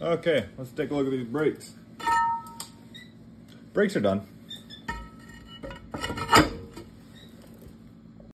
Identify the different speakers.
Speaker 1: Okay, let's take a look at these brakes. Brakes are done.